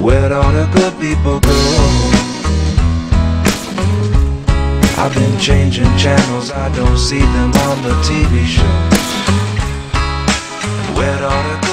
Where all the good people go? I've been changing channels I don't see them on the TV show. Where all the